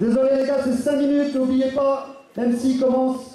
Désolé les gars, c'est 5 minutes, n'oubliez pas, même s'il commence